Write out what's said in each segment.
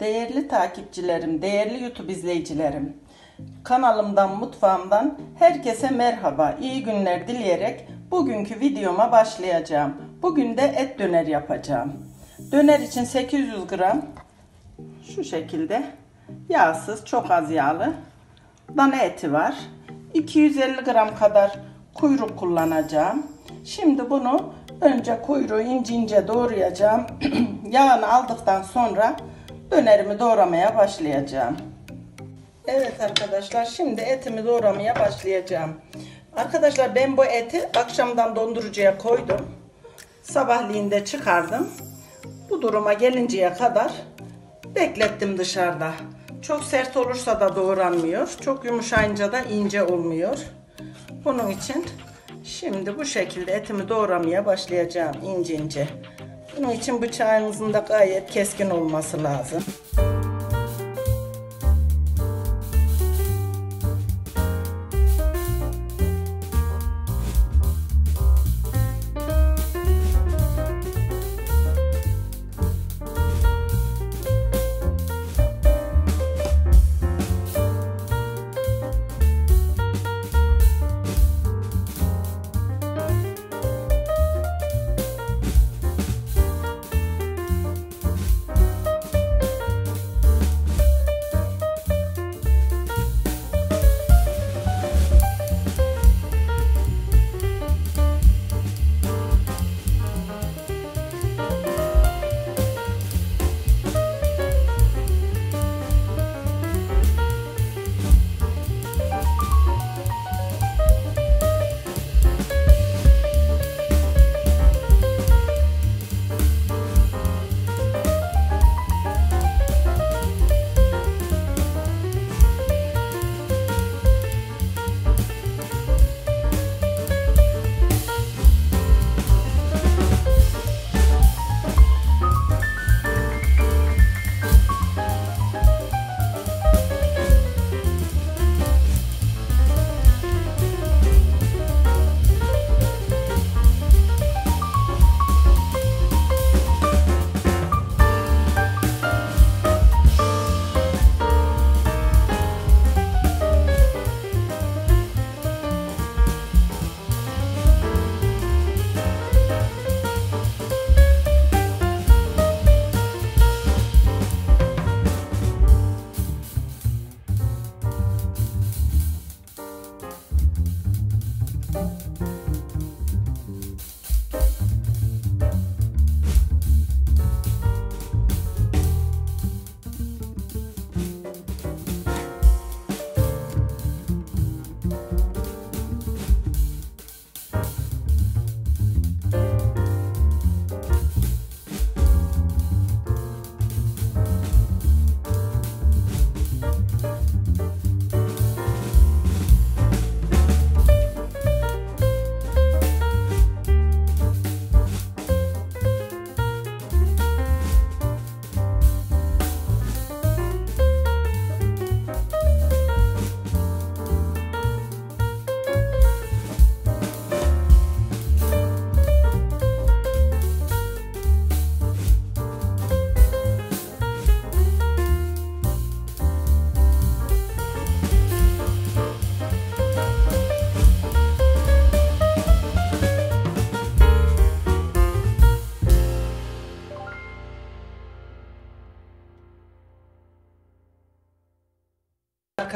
Değerli takipçilerim, değerli YouTube izleyicilerim. Kanalımdan, mutfağımdan herkese merhaba, iyi günler dileyerek bugünkü videoma başlayacağım. Bugün de et döner yapacağım. Döner için 800 gram şu şekilde yağsız, çok az yağlı dana eti var. 250 gram kadar kuyruk kullanacağım. Şimdi bunu önce kuyruğu ince ince doğrayacağım. Yağını aldıktan sonra dönerimi doğramaya başlayacağım. Evet arkadaşlar şimdi etimi doğramaya başlayacağım. Arkadaşlar ben bu eti akşamdan dondurucuya koydum. Sabahleyin de çıkardım. Bu duruma gelinceye kadar beklettim dışarıda. Çok sert olursa da doğranmıyor. Çok yumuşayınca da ince olmuyor. Bunun için şimdi bu şekilde etimi doğramaya başlayacağım ince ince. Bunun için bıçağınızın da gayet keskin olması lazım.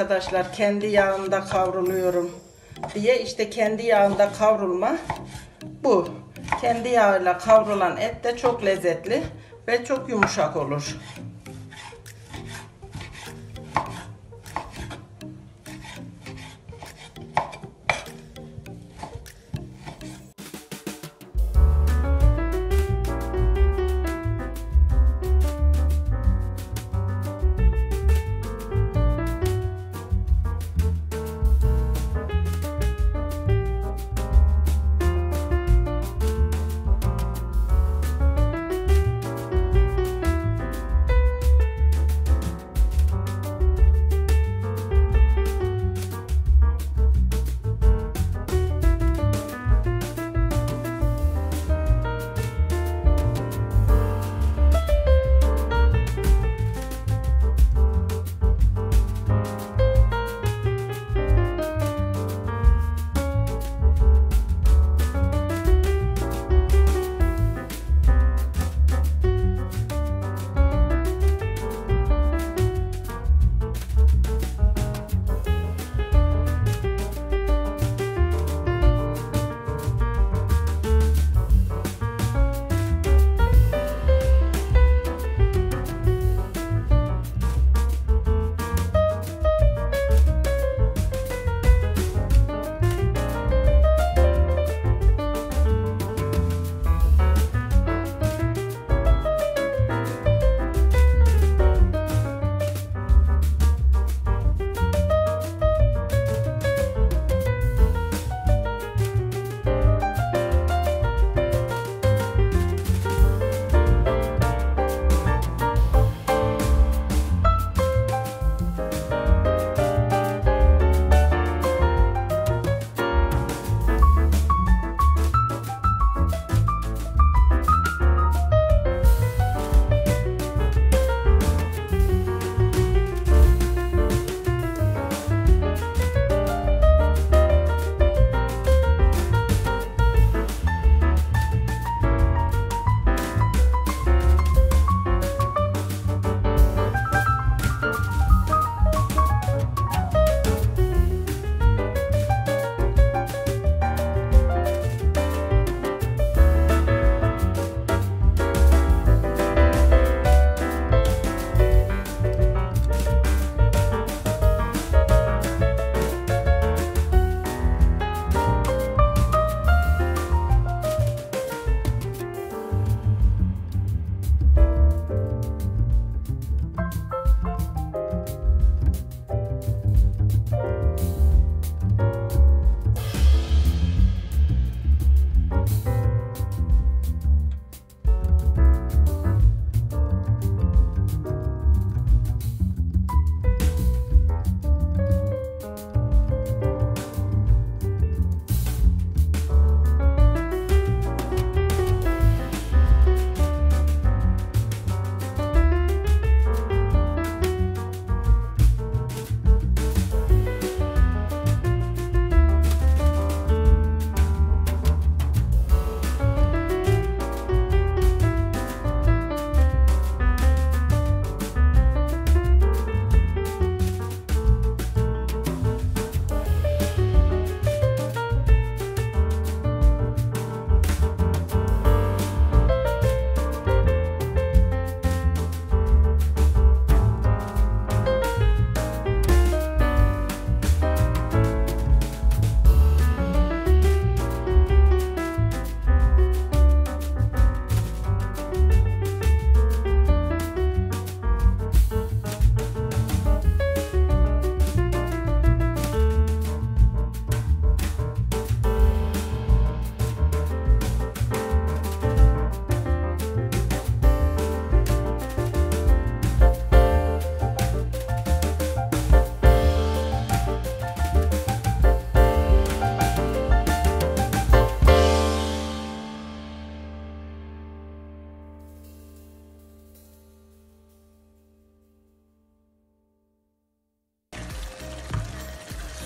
Arkadaşlar kendi yağında kavruluyorum diye işte kendi yağında kavrulma bu. Kendi yağıyla kavrulan et de çok lezzetli ve çok yumuşak olur.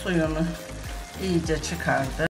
Suyunu iyice çıkardı.